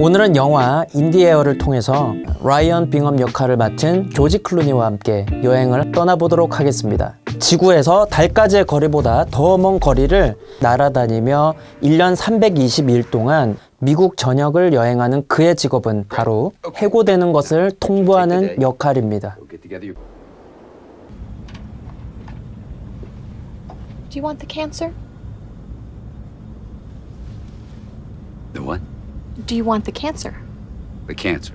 오늘은 영화 인디에어를 통해서 라이언 빙엄 역할을 맡은 조지 클루니와 함께 여행을 떠나보도록 하겠습니다. 지구에서 달까지의 거리보다 더 먼 거리를 날아다니며 1년 320일 동안 미국 전역을 여행하는 그의 직업은 바로 해고되는 것을 통보하는 역할입니다. Do you want the cancer? The what? Do you want the cancer? The cancer.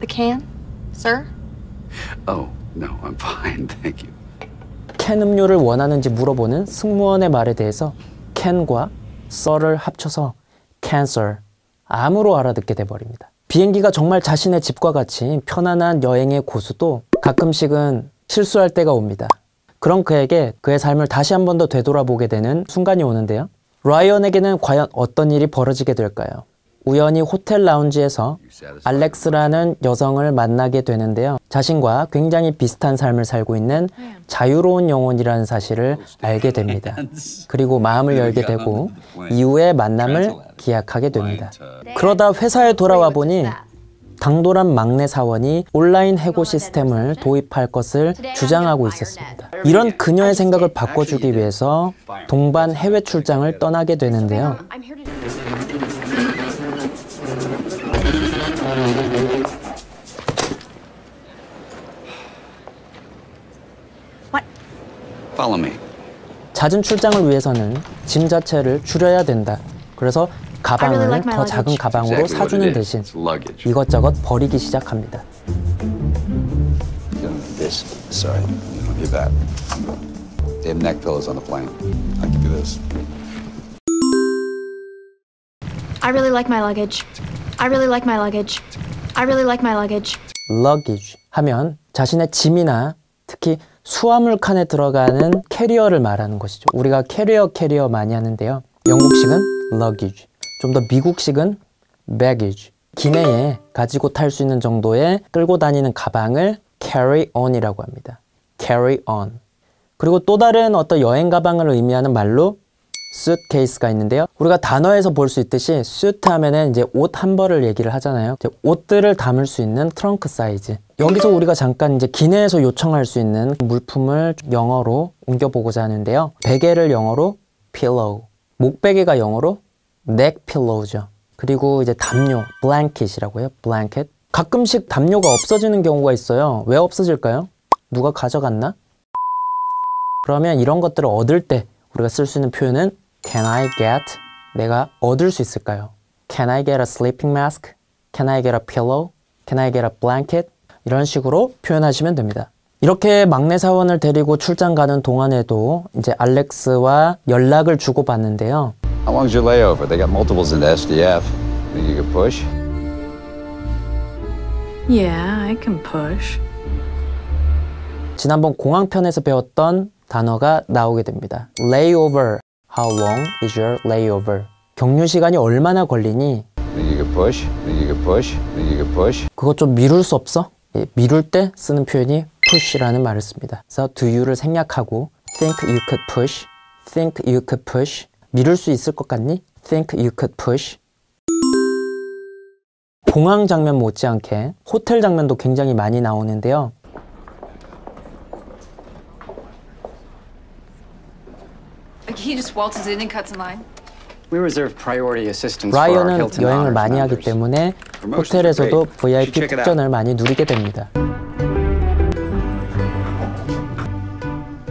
The can? Sir? Oh, no, I'm fine, thank you. 캔 음료를 원하는지 물어보는 승무원의 말에 대해서 캔과 썰을 합쳐서 cancer, 암으로 알아듣게 돼버립니다. 비행기가 정말 자신의 집과 같이 편안한 여행의 고수도 가끔씩은 실수할 때가 옵니다. 그런 그에게 그의 삶을 다시 한 번 더 되돌아보게 되는 순간이 오는데요. 라이언에게는 과연 어떤 일이 벌어지게 될까요? 우연히 호텔 라운지에서 알렉스라는 여성을 만나게 되는데요. 자신과 굉장히 비슷한 삶을 살고 있는 자유로운 영혼이라는 사실을 알게 됩니다. 그리고 마음을 열게 되고 이후에 만남을 기약하게 됩니다. 그러다 회사에 돌아와 보니 당돌한 막내 사원이 온라인 해고 시스템을 도입할 것을 주장하고 있었습니다. 이런 그녀의 생각을 바꿔주기 위해서 동반 해외 출장을 떠나게 되는데요. 잦은 출장을 위해서는 짐 자체를 줄여야 된다. 그래서 가방을 더 작은. 가방으로 사주는. 대신. 이것저것 버리기 시작합니다. I really like my luggage. I really like my luggage. I really like my luggage. luggage 하면 자신의 짐이나 특히 수화물 칸에 들어가는 캐리어를 말하는 것이죠. 우리가 캐리어 캐리어 많이 하는데요. 영국식은 luggage, 좀 더 미국식은 baggage. 기내에 가지고 탈 수 있는 정도의 끌고 다니는 가방을 carry on이라고 합니다. carry on. 그리고 또 다른 어떤 여행 가방을 의미하는 말로 suitcase가 있는데요. 우리가 단어에서 볼 수 있듯이 suit 하면은 이제 옷 한 벌을 얘기를 하잖아요. 이제 옷들을 담을 수 있는 트렁크 사이즈. 여기서 우리가 잠깐 이제 기내에서 요청할 수 있는 물품을 영어로 옮겨보고자 하는데요. 베개를 영어로 pillow, 목베개가 영어로 neck pillow죠. 그리고 이제 담요, blanket이라고 해요. blanket. 가끔씩 담요가 없어지는 경우가 있어요. 왜 없어질까요? 누가 가져갔나? 그러면 이런 것들을 얻을 때 우리가 쓸 수 있는 표현은 Can I get? 내가 얻을 수 있을까요? Can I get a sleeping mask? Can I get a pillow? Can I get a blanket? 이런 식으로 표현하시면 됩니다. 이렇게 막내 사원을 데리고 출장 가는 동안에도 이제 알렉스와 연락을 주고받는데요. How long's your layover? They got multiples into SDF. Think you could push? Yeah, I can push. 지난번 공항편에서 배웠던 단어가 나오게 됩니다. layover. How long is your layover? 경유 시간이 얼마나 걸리니? Think you could push? Think you could push? Think you could push? 그것 좀 미룰 수 없어? 예, 미룰 때 쓰는 표현이 push라는 말을 씁니다. 그래서 do you를 생략하고 think you could push, think you could push. 미룰 수 있을 것 같니? think you could push. 공항 장면 못지않게 호텔 장면도 굉장히 많이 나오는데요. He just waltzes in and cuts in line. We reserve priority assistance for our 라이언은 여행을 많이 하기. 때문에 호텔에서도 VIP. 특전을 많이 누리게 됩니다.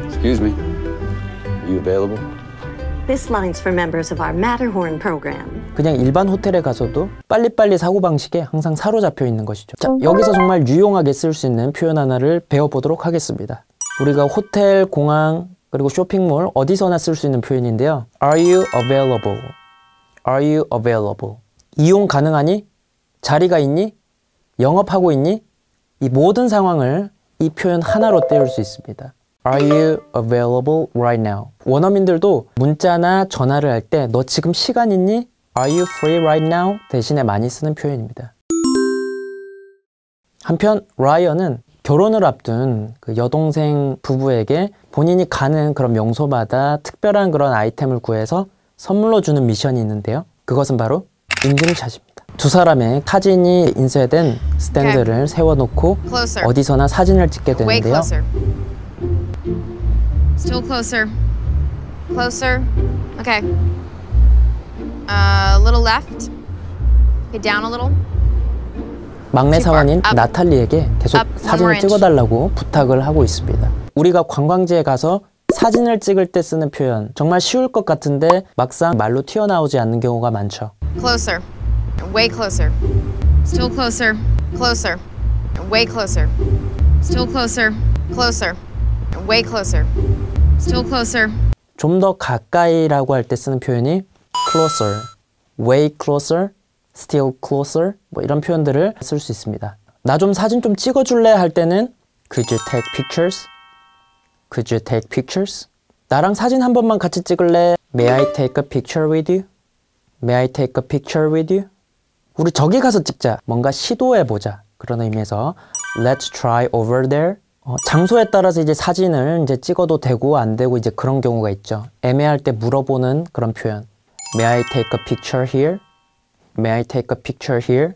Excuse me. Are you available? This line's for members of our Matterhorn program. 그냥 일반 호텔에 가서도 빨리빨리 사고방식에 항상 사로잡혀 있는 것이죠. 자, 여기서 정말 유용하게 쓸 수 있는 표현 하나를 배워보도록 하겠습니다. 우리가 호텔, 공항, 그리고 쇼핑몰 어디서나 쓸 수 있는 표현인데요. Are you available? Are you available? 이용 가능하니? 자리가 있니? 영업하고 있니? 이 모든 상황을 이 표현 하나로 때울 수 있습니다. Are you available right now? 원어민들도 문자나 전화를 할 때 너 지금 시간 있니? Are you free right now? 대신에 많이 쓰는 표현입니다. 한편 라이언은 결혼을 앞둔 그 여동생 부부에게 본인이 가는 그런 명소마다 특별한 그런 아이템을 구해서 선물로 주는 미션이 있는데요. 그것은 바로 인증샷입니다. 두 사람의 사진이 인쇄된 스탠드를 세워놓고. 어디서나 사진을 찍게 되는데요. Still closer. Closer. Okay. Uh, a little left. Okay, down a little. 막내. 사원인. 나탈리에게 계속 사진을. 찍어달라고 부탁을 하고 있습니다. 우리가 관광지에 가서 사진을 찍을 때 쓰는 표현 정말 쉬울 것 같은데 막상 말로 튀어나오지 않는 경우가 많죠. Closer. Way closer. Still closer. Closer. Way closer. Still closer. Closer. Way closer. Still closer. 좀 더 가까이라고 할 때 쓰는 표현이 closer, way closer, still closer 뭐 이런 표현들을 쓸 수 있습니다. 나 좀 사진 좀 찍어줄래 할 때는 Could you take pictures? Could you take pictures? 나랑 사진 한 번만 같이 찍을래? May I take a picture with you? May I take a picture with you? 우리 저기 가서 찍자. 뭔가 시도해 보자. 그런 의미에서 Let's try over there. 어, 장소에 따라서 이제 사진을 이제 찍어도 되고 안 되고 이제 그런 경우가 있죠. 애매할 때 물어보는 그런 표현. May I take a picture here? May I take a picture here?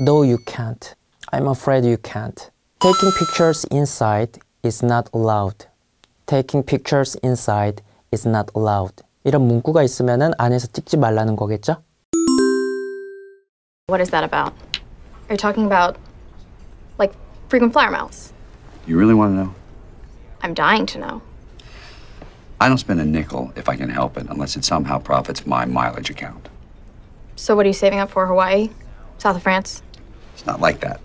No, you can't. I'm afraid you can't. Taking pictures inside is not allowed. Taking pictures inside is not allowed. 이런 문구가 있으면은 안에서 찍지 말라는 거겠죠? What is that about? Are you talking about, like, frequent flyer miles? You really want to know? I'm dying to know. I don't spend a nickel if I can help it, unless it somehow profits my mileage account. So, what are you saving up for? Hawaii? South of France? It's not like that.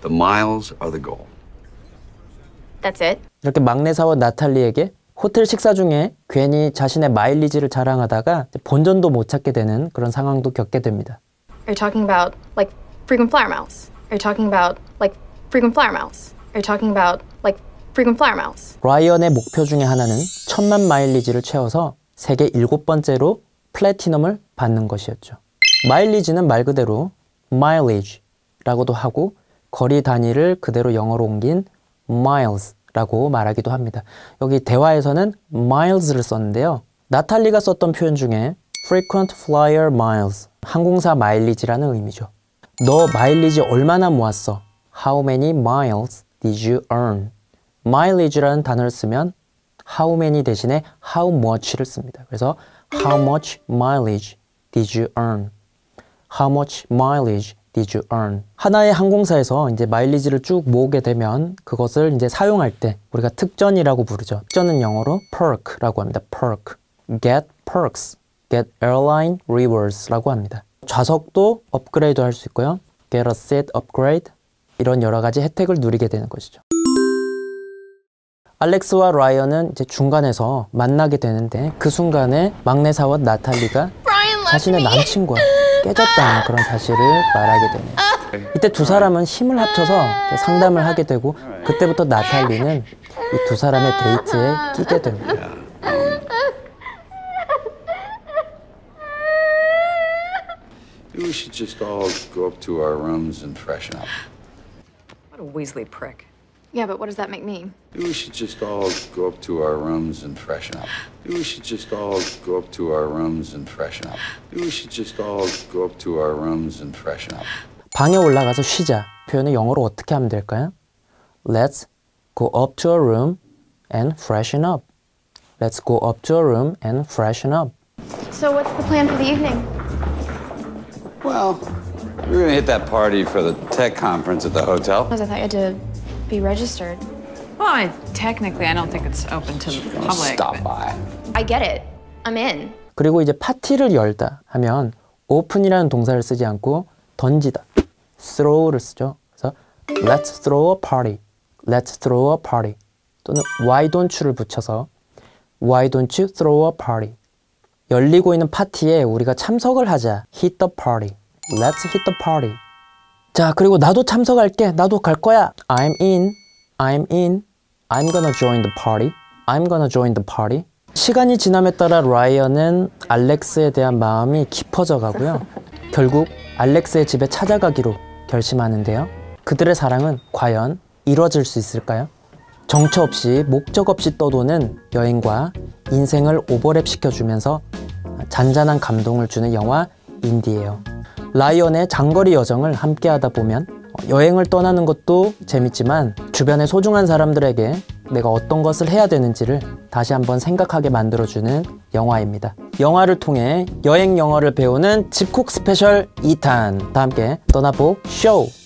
The miles are the goal. That's it? 이렇게 막내 사원 나탈리에게 호텔 식사 중에 괜히 자신의 마일리지를 자랑하다가 본전도 못 찾게 되는 그런 상황도 겪게 됩니다. Are you talking about, like, frequent flyer miles? Are you talking about, like, frequent flyer miles? You talking about, like, frequent flyer miles? 라이언의 목표 중에 하나는 천만 마일리지를 채워서 세계 일곱 번째로 플래티넘을 받는 것이었죠. 마일리지는 말 그대로 mileage라고도 하고 거리 단위를 그대로 영어로 옮긴 miles라고 말하기도 합니다. 여기 대화에서는 miles를 썼는데요. 나탈리가 썼던 표현 중에 frequent flyer miles, 항공사 마일리지라는 의미죠. 너 마일리지 얼마나 모았어? How many miles did you earn? mileage라는 단어를 쓰면 how many 대신에 how much를 씁니다. 그래서 how much mileage did you earn? How much mileage did you earn? 하나의 항공사에서 이제 마일리지를 쭉 모으게 되면 그것을 이제 사용할 때 우리가 특전이라고 부르죠. 특전은 영어로 perk라고 합니다. perk. get perks. get airline rewards라고 합니다. 좌석도 업그레이드 할 수 있고요. get a seat upgrade. 이런 여러 가지 혜택을 누리게 되는 것이죠. 알렉스와 라이언은 이제 중간에서 만나게 되는데 그 순간에 막내 사원 나탈리가 자신의 남친과 깨졌다는 그런 사실을 말하게 되네요. 이때 두 사람은 힘을 합쳐서 상담을 하게 되고 그때부터 나탈리는 이 두 사람의 데이트에 끼게 됩니다. Maybe we should just all go up to our rooms and freshen up. What a Weasley prick. Yeah, but what does that make me? Maybe we should just all go up to our rooms and freshen up. Maybe we should just all go up to our rooms and freshen up. Maybe we should just all go up to our rooms and freshen up. 방에 올라가서 쉬자. 표현을 영어로 어떻게 하면 될까요? Let's go up to a room and freshen up. Let's go up to a room and freshen up. So, what's the plan for the evening? Well, we're gonna hit that party for the tech conference at the hotel. Because I thought you had to be registered. Well, I, technically, I don't think it's open to the public. stop by. I get it. I'm in. 그리고 이제 파티를 열다 하면 open이라는 동사를 쓰지 않고 던지다, throw를 쓰죠. 그래서 let's throw a party, let's throw a party 또는 why don't you를 붙여서 why don't you throw a party 열리고 있는 파티에 우리가 참석을 하자 hit the party, let's hit the party 자 그리고 나도 참석할게 나도 갈 거야 I'm in, I'm in, I'm gonna join the party, I'm gonna join the party 시간이 지남에 따라 라이언은 알렉스에 대한 마음이 깊어져 가고요. 결국 알렉스의 집에 찾아가기로 결심하는데요. 그들의 사랑은 과연 이루어질 수 있을까요? 정처 없이 목적 없이 떠도는 여행과 인생을 오버랩 시켜주면서 잔잔한 감동을 주는 영화 인디에어. 라이언의 장거리 여정을 함께 하다 보면 어, 여행을 떠나는 것도 재밌지만 주변의 소중한 사람들에게 내가 어떤 것을 해야 되는지를 다시 한번 생각하게 만들어주는 영화입니다. 영화를 통해 여행 영어를 배우는 집콕 스페셜 2탄 다 함께 떠나보쇼!